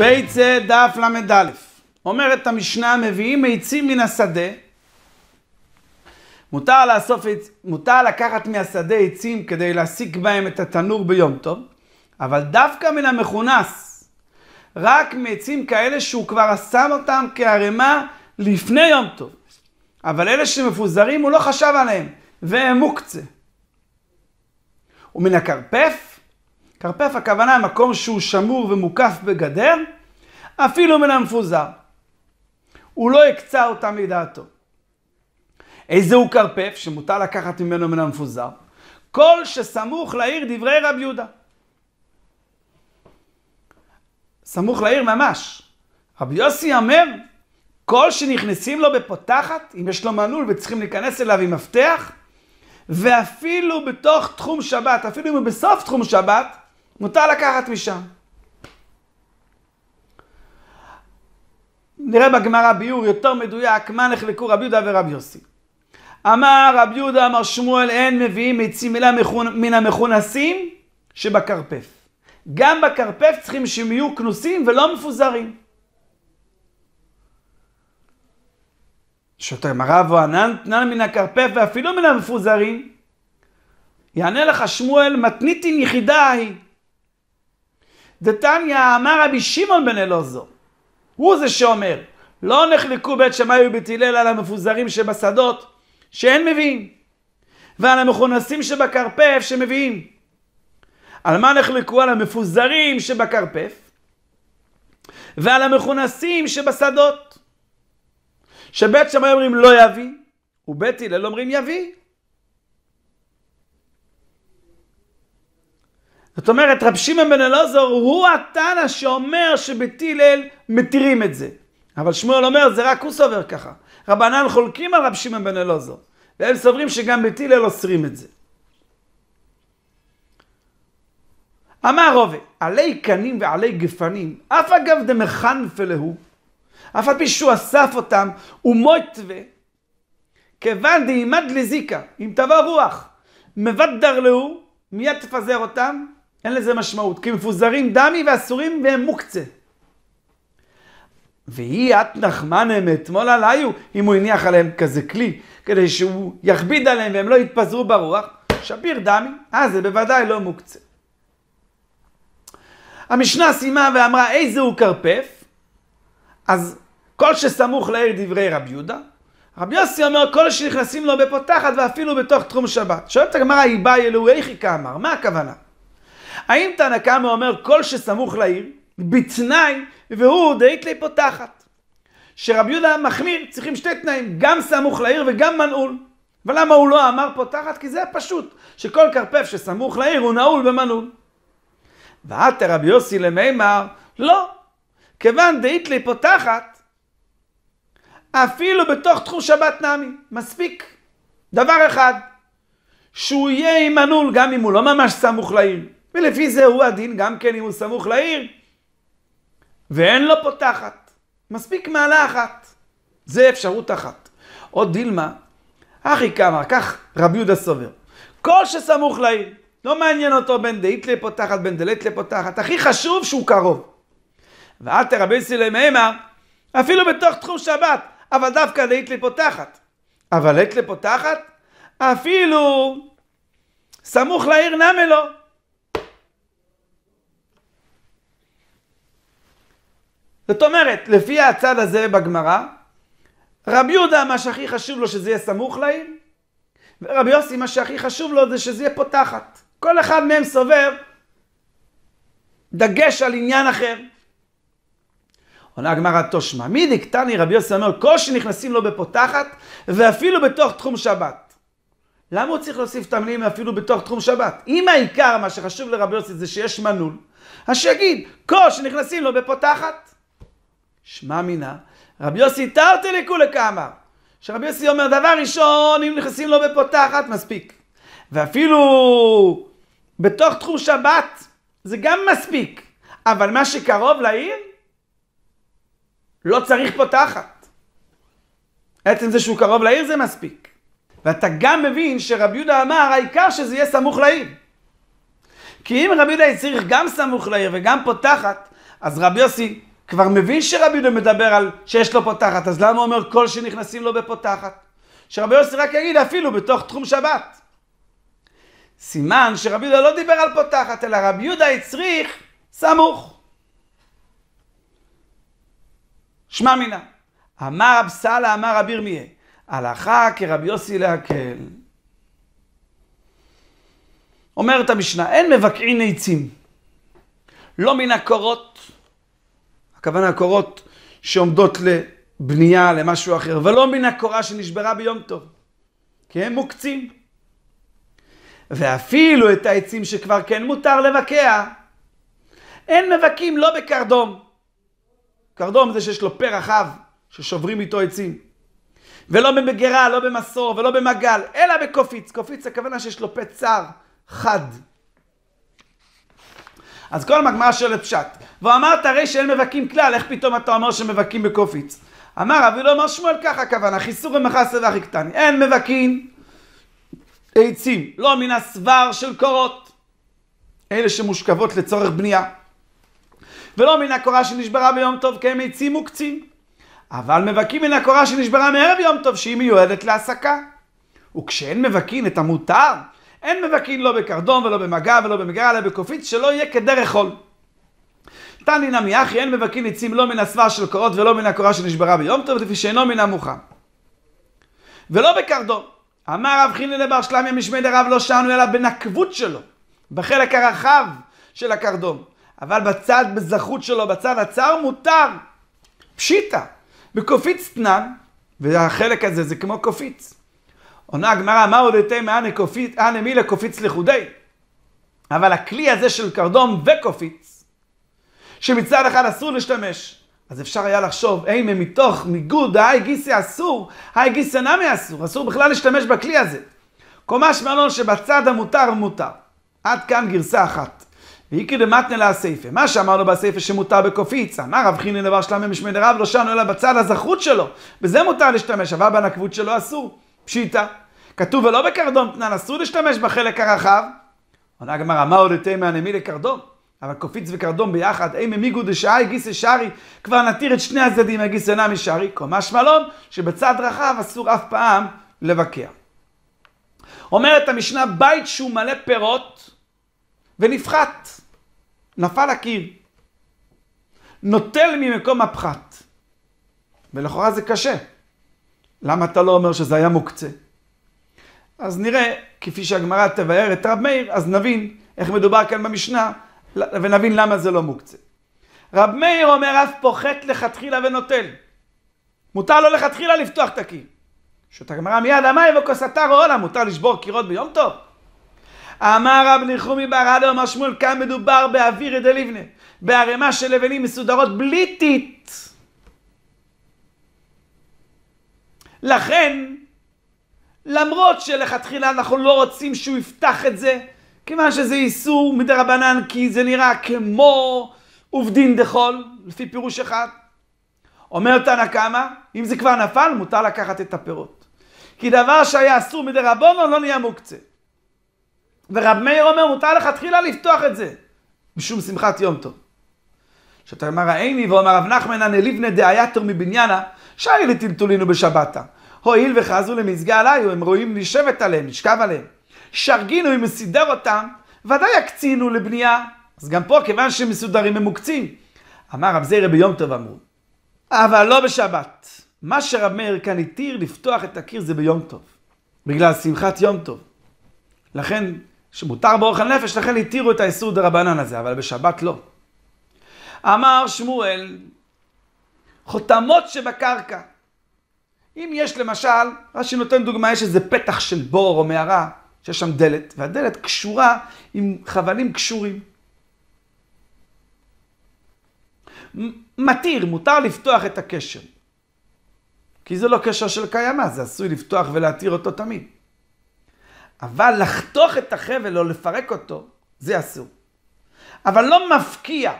ביצה דף ל"א. אומרת המשנה, מביאים עצים מן השדה. מותר, לאסוף, מותר לקחת מהשדה עצים כדי להסיק בהם את התנור ביום טוב, אבל דווקא מן המכונס, רק מעצים כאלה שהוא כבר שם אותם כערימה לפני יום טוב. אבל אלה שמפוזרים הוא לא חשב עליהם, והם מוקצה. ומן הכרפף, כרפף הכוונה מקום שהוא שמור ומוקף בגדר, אפילו מן המפוזר. הוא לא הקצה אותם מדעתו. איזה הוא כרפף שמותר לקחת ממנו מן המפוזר? כל שסמוך לעיר דברי רב יהודה. סמוך לעיר ממש. רבי יוסי אומר, כל שנכנסים לו בפותחת, אם יש לו מנעול וצריכים להיכנס אליו עם מפתח, ואפילו בתוך תחום שבת, אפילו אם הוא בסוף תחום שבת, מותר לקחת משם. נראה בגמרא ביור יותר מדויק מה נחלקו רבי יהודה ורבי יוסי. אמר רבי יהודה, אמר שמואל, אין מביאים עצים אלא מן המכונסים שבכרפף. גם בכרפף צריכים שהם יהיו כנוסים ולא מפוזרים. שותה מרב וענן תנן מן הכרפף ואפילו מן המפוזרים. יענה לך שמואל, מתניתין יחידה היא. דתניא אמר רבי שמעון בן אלעזר, הוא זה שאומר, לא נחלקו בית שמאי ובית הלל על המפוזרים שבשדות, שאין מביאים, ועל המכונסים שבכרפף שמביאים. על מה נחלקו? על המפוזרים שבכרפף, ועל המכונסים שבשדות. שבית שמאי אומרים לא יביא, ובית הלל אומרים יביא. זאת אומרת, רב שמעון בן אלעזר הוא התנא שאומר שבית הלל מתירים את זה. אבל שמואל אומר, זה רק הוא סובר ככה. רבנן חולקים על רב שמעון בן אלעזר, והם סוברים שגם בית הלל אוסרים את זה. אמר רובה, עלי קנים ועלי גפנים, אף אגב דמחנפה להו, אף על פי שהוא אסף אותם, ומויטווה, כיוון דעימד לזיקה, אם תבוא רוח, מבדר להו, מיד תפזר אותם, אין לזה משמעות, כי מפוזרים דמי ואסורים והם מוקצה. והיא את נחמנה מאתמול עליו, אם הוא הניח עליהם כזה כלי, כדי שהוא יכביד עליהם והם לא יתפזרו ברוח, שביר דמי, אה זה בוודאי לא מוקצה. המשנה סיימה ואמרה איזה הוא כרפף, אז כל שסמוך לעיר דברי רבי יהודה, רבי יוסי אומר כל שנכנסים לו בפותחת ואפילו בתוך תחום שבת. שואלת הגמרא, היא באה אלוהי איכי כאמר, מה הכוונה? האם תנא קמא אומר כל שסמוך לעיר, בתנאי, והוא דאית לי פותחת. שרבי יהודה מחמיר, צריכים שתי תנאים, גם סמוך לעיר וגם מנעול. ולמה הוא לא אמר פותחת? כי זה פשוט, שכל כרפף שסמוך לעיר הוא נעול ומנעול. ועתה רבי יוסי למימר, לא. כיוון דאית לי פותחת, אפילו בתוך תחום שבת נמי, מספיק. דבר אחד, שהוא יהיה עם מנעול גם אם הוא לא ממש סמוך לעיר. ולפי זה הוא הדין גם כן אם הוא סמוך לעיר ואין לו פותחת. מספיק מעלה אחת. זה אפשרות אחת. עוד דילמה, אחי כמה, כך רבי יהודה סובר. כל שסמוך לעיר, לא מעניין אותו בין דאית לפותחת, בין דלית לפותחת, הכי חשוב שהוא קרוב. ואל תרבי סילם המה, אפילו בתוך תחום שבת, אבל דווקא דאית לפותחת. אבל לית לפותחת, אפילו סמוך לעיר נמה לו. זאת אומרת, לפי הצד הזה בגמרא, רבי יהודה מה שהכי חשוב לו שזה יהיה סמוך לעיר, ורבי יוסי מה שהכי חשוב לו זה שזה יהיה פותחת. כל אחד מהם סובר דגש על עניין אחר. עונה הגמרא תושמע, מי דקטני רבי יוסי אומר, כל שנכנסים לו בפותחת ואפילו בתוך תחום שבת. למה הוא צריך להוסיף את המילים אפילו בתוך תחום שבת? אם העיקר, מה שחשוב לרבי יוסי זה שיש מנעול, אז שיגיד, כל שנכנסים לו בפותחת. שמע מינה, רבי יוסי תרתי לכולי כאמר. שרבי יוסי אומר, דבר ראשון, אם נכנסים לו בפותחת, מספיק. ואפילו בתוך תחום שבת, זה גם מספיק. אבל מה שקרוב לעיר, לא צריך פותחת. עצם זה שהוא קרוב לעיר זה מספיק. ואתה גם מבין שרבי יהודה אמר, העיקר שזה יהיה סמוך לעיר. כי אם רבי יהודה צריך גם סמוך לעיר וגם פותחת, אז רבי יוסי כבר מבין שרבי יהודה מדבר על שיש לו פותחת, אז למה הוא אומר כל שנכנסים לו בפותחת? שרבי יוסי רק יגיד אפילו בתוך תחום שבת. סימן שרבי יהודה לא דיבר על פותחת, אלא רבי יהודה הצריך סמוך. שמע מינה. אמר רב סאלה, אמר רבי ירמיה, הלכה כרבי יוסי להקל. אומרת המשנה, אין מבקעין עצים, לא מן הקורות, הכוונה הקורות שעומדות לבנייה, למשהו אחר, ולא מן הקורה שנשברה ביום טוב, כי הם מוקצים. ואפילו את העצים שכבר כן מותר לבקע, אין מבקים לא בקרדום. קרדום זה שיש לו פה רחב, ששוברים איתו עצים. ולא במגירה, לא במסור ולא במגל, אלא בקופיץ. קופיץ הכוונה שיש לו פה צר, חד. אז כל המגמרא שואלת פשט. ואמרת הרי שאין מבקים כלל, איך פתאום אתה אומר שמבקים בקופיץ? אמר רבי לא אמר שמואל ככה הכוונה, חיסור ומחסה והכי קטני. אין מבקים עצים, לא מן הסבר של קורות, אלה שמושכבות לצורך בנייה. ולא מן הקורה שנשברה ביום טוב, כי הם עצים מוקצים. אבל מבקים מן הקורה שנשברה מערב יום טוב, שהיא מיועדת להסקה. וכשאין מבקין את המותר, אין מבקין לא בקרדום ולא במגע ולא במגע, אלא בקופית, שלא יהיה כדרך חול. תני נמי אחי, אין מבקין עצים לא מן הסבר של קורות ולא מן הקורה שנשברה ביום טוב, לפי שאינו מן המוכן. ולא בקרדום. אמר רב חילי לבר שלמיה משמי דרב לא שענו אלא בנקבות שלו, בחלק הרחב של הקרדום. אבל בצד בזכות שלו, בצד הצר מותר. פשיטא. בקופיץ תנן, והחלק הזה זה כמו קופיץ. עונה הגמרא, מה עוד יותר מאנה מילה קופיץ לכודי. אבל הכלי הזה של קרדום וקופיץ, שמצד אחד אסור להשתמש, אז אפשר היה לחשוב, אימה מתוך ניגוד האי גיסי אסור, האי גיסי נמי אסור, אסור בכלל להשתמש בכלי הזה. קומש מלון שבצד המותר מותר. עד כאן גרסה אחת. ואיקי דמתנה לה הסייפה. מה שאמרנו בסייפה שמותר בקופיצה. מה רב חיני דבר שלמה משמי דרב לא שנו אלא בצד הזכות שלו. בזה מותר להשתמש, אבל בנקבות שלו אסור. פשיטה. כתוב ולא בקרדום תנן, אסור להשתמש בחלק הרחב. עונה הגמרא, מה עוד יותר מהנמי לקרדום? אבל קופיץ וקרדום ביחד, אי ממיגו דשאי גיסא שרי, כבר נתיר את שני הצדדים הגיסא נמי שרי, קומש מלון, שבצד רחב אסור אף פעם לבקע. אומרת המשנה, בית שהוא מלא פירות ונפחת, נפל הקיר, נוטל ממקום הפחת. ולכאורה זה קשה. למה אתה לא אומר שזה היה מוקצה? אז נראה, כפי שהגמרא תבאר את רב מאיר, אז נבין איך מדובר כאן במשנה, ונבין למה זה לא מוקצה. רב מאיר אומר, אף פוחת לכתחילה ונוטל. מותר לו לכתחילה לפתוח את הקיר. שותה גמרא מיד, המים וכוסתר עולה, מותר לשבור קירות ביום טוב? אמר רב ניחומי בר עדה אמר שמואל, כאן מדובר באוויר דליבנה, בערימה של לבנים מסודרות בלי טיט. לכן, למרות שלכתחילה אנחנו לא רוצים שהוא יפתח את זה, כיוון שזה איסור מדרבנן, כי זה נראה כמו עובדין דחול, לפי פירוש אחד. אומר תנא קמא, אם זה כבר נפל, מותר לקחת את הפירות. כי דבר שהיה אסור מדרבנו לא נהיה מוקצה. ורב מאיר אומר, מותר לכתחילה לפתוח את זה, משום שמחת יום טוב. שאתה אומר, ראיני, ואומר רב נחמן, הנה לבנה דאייתר מבניינה, שי לטלטולינו בשבתה. הואיל וחזו למזגה עליי, הם רואים לשבת עליהם, לשכב עליהם. שרגינו אם מסידר אותם, ודאי יקצינו לבנייה. אז גם פה, כיוון שהם מסודרים, הם מוקצים. אמר רב זירא ביום טוב אמרו, אבל לא בשבת. מה שרב מאיר כאן התיר לפתוח את הקיר זה ביום טוב. בגלל שמחת יום טוב. לכן, שמותר באוכל נפש, לכן התירו את האיסור דרבנן הזה, אבל בשבת לא. אמר שמואל, חותמות שבקרקע. אם יש למשל, רש"י נותן דוגמה, יש איזה פתח של בור או מערה, שיש שם דלת, והדלת קשורה עם חבלים קשורים. מתיר, מותר לפתוח את הקשר. כי זה לא קשר של קיימא, זה עשוי לפתוח ולהתיר אותו תמיד. אבל לחתוך את החבל או לפרק אותו, זה אסור. אבל לא מפקיע.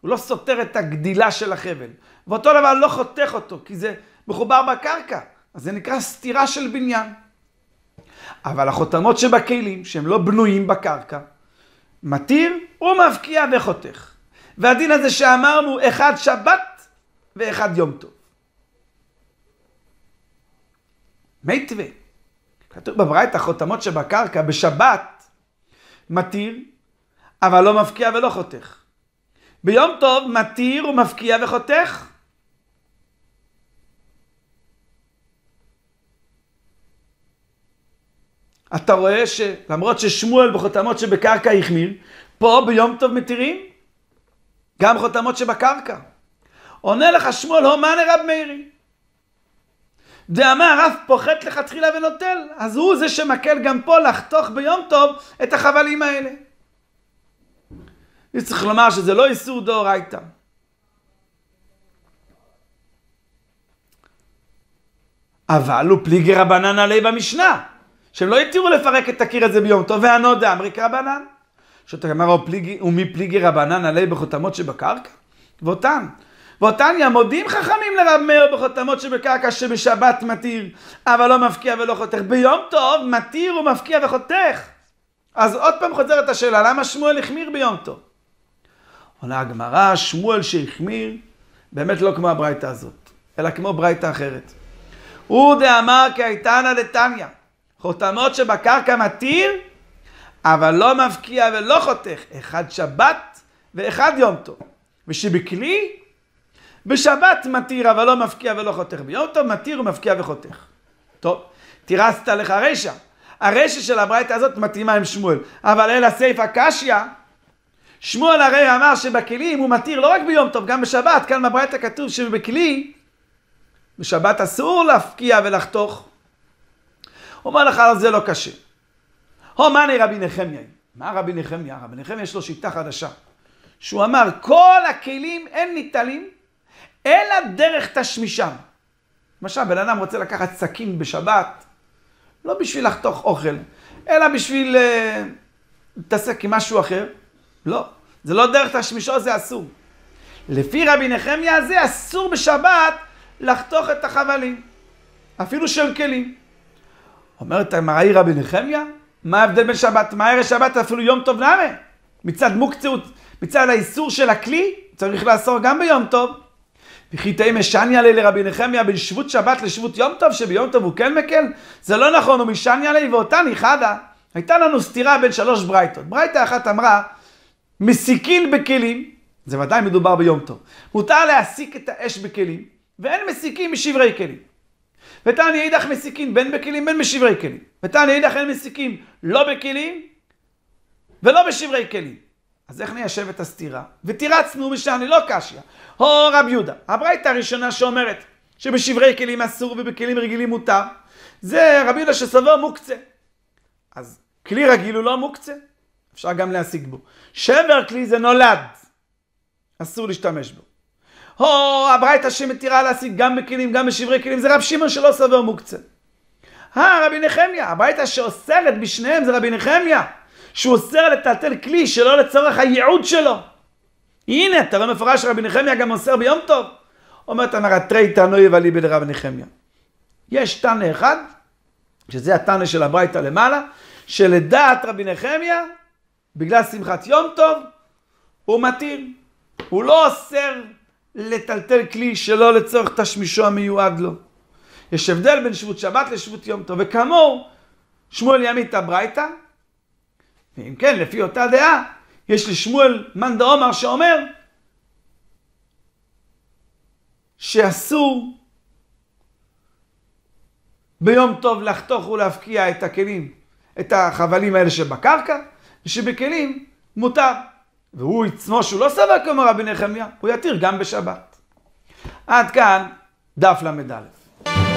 הוא לא סותר את הגדילה של החבל. ואותו דבר לא חותך אותו, כי זה מחובר בקרקע. אז זה נקרא סתירה של בניין. אבל החותמות שבכלים, שהם לא בנויים בקרקע, מתיר ומפקיע וחותך. והדין הזה שאמרנו, אחד שבת ואחד יום טוב. מיטווה. כתוב בברייתא חותמות שבקרקע בשבת מתיר, אבל לא מפקיע ולא חותך. ביום טוב מתיר ומפקיע וחותך. אתה רואה שלמרות ששמואל בחותמות שבקרקע החמיר, פה ביום טוב מתירים גם חותמות שבקרקע. עונה לך שמואל, הומאנה רב מאירי. דאמר אף פוחת לך תחילה ונוטל, אז הוא זה שמקל גם פה לחתוך ביום טוב את החבלים האלה. צריך לומר שזה לא איסור דאורייתא. אבל הוא פליגי רבנן עלי במשנה, שהם לא התירו לפרק את הקיר הזה ביום טוב, והנודע כרבנן. שאתה אומר, ומי פליגי רבנן עלי בחותמות שבקרקע? ואותן. ואותן ימודים חכמים לרב מאיר בחותמות שבקרקע שבשבת מתיר, אבל לא מפקיע ולא חותך. ביום טוב מתיר ומפקיע וחותך. אז עוד פעם חוזרת השאלה, למה שמואל החמיר ביום טוב? עונה הגמרא, שמואל שהחמיר, באמת לא כמו הברייתא הזאת, אלא כמו ברייתא אחרת. הוא דאמר כאיתנא דתניא, חותמות שבקרקע מתיר, אבל לא מפקיע ולא חותך, אחד שבת ואחד יום טוב. ושבכלי, בשבת מתיר אבל לא מפקיע ולא חותך, ביום טוב מתיר ומפקיע וחותך. טוב, תירסת לך רשע. הרשע של הברייתא הזאת מתאימה עם שמואל, אבל אל הסייפא קשיא, שמואל הרי אמר שבכלים הוא מתיר לא רק ביום טוב, גם בשבת, כאן בברייתא כתוב שבכלי, בשבת אסור להפקיע ולחתוך. אומר לך, זה לא קשה. הו, מה אני רבי נחמיה? מה רבי נחמיה? רבי נחמיה יש לו שיטה חדשה. שהוא אמר, כל הכלים אין ניטלים, אלא דרך תשמישם. למשל, בן אדם רוצה לקחת סכין בשבת, לא בשביל לחתוך אוכל, אלא בשביל uh, להתעסק עם משהו אחר. לא, זה לא דרך תשמישו, זה אסור. לפי רבי נחמיה זה אסור בשבת לחתוך את החבלים, אפילו של כלים. אומרת הגמרא רבי נחמיה, מה ההבדל בין שבת? מה ערב שבת אפילו יום טוב נאמה? מצד מוקצות, מצד האיסור של הכלי, צריך לאסור גם ביום טוב. וכי תהי משניה לי לרבי נחמיה בין שבות שבת לשבות יום טוב, שביום טוב הוא כן מקל? זה לא נכון, הוא משניה לי ואותה ניחדה. הייתה לנו סתירה בין שלוש ברייתות. ברייתה אחת אמרה, מסיקין בכלים, זה ודאי מדובר ביום טוב. מותר להסיק את האש בכלים, ואין מסיקים משברי כלים. ותעני אידך מסיקין בין בכלים בין בשברי כלים. ותעני אידך אין מסיקים לא בכלים ולא בשברי כלים. אז איך ניישב את הסתירה? ותירצנו משני, לא קשיא. הו רב יהודה, הברייתא הראשונה שאומרת שבשברי כלים אסור ובכלים רגילים מותר, זה רבי יהודה שסבור מוקצה. אז כלי רגיל הוא לא מוקצה, אפשר גם להשיג בו. שבר כלי זה נולד, אסור להשתמש בו. הו, הברייתא שמתירה להשיג גם בכלים, גם בשברי כלים, זה רב שמעון שלא סובר מוקצה. אה, רבי נחמיה, הברייתא שאוסרת בשניהם זה רבי נחמיה, שהוא אוסר לטלטל כלי שלא לצורך הייעוד שלו. הנה, אתה רואה מפורש רבי נחמיה גם אוסר ביום טוב. אומרת אמר, תרי תנו יבלי בלרבי נחמיה. יש תנא אחד, שזה התנא של הברייתא למעלה, שלדעת רבי נחמיה, בגלל שמחת יום טוב, הוא מתיר. הוא לא אוסר לטלטל כלי שלא לצורך תשמישו המיועד לו. יש הבדל בין שבות שבת לשבות יום טוב, וכאמור, שמואל יעמיד את הברייתא, ואם כן, לפי אותה דעה, יש לשמואל מאן דעומר שאומר שאסור ביום טוב לחתוך ולהפקיע את הכלים, את החבלים האלה שבקרקע, ושבכלים מותר. והוא עצמו שהוא לא סבר כמו רבי נחמיה, הוא יתיר גם בשבת. עד כאן דף ל"א.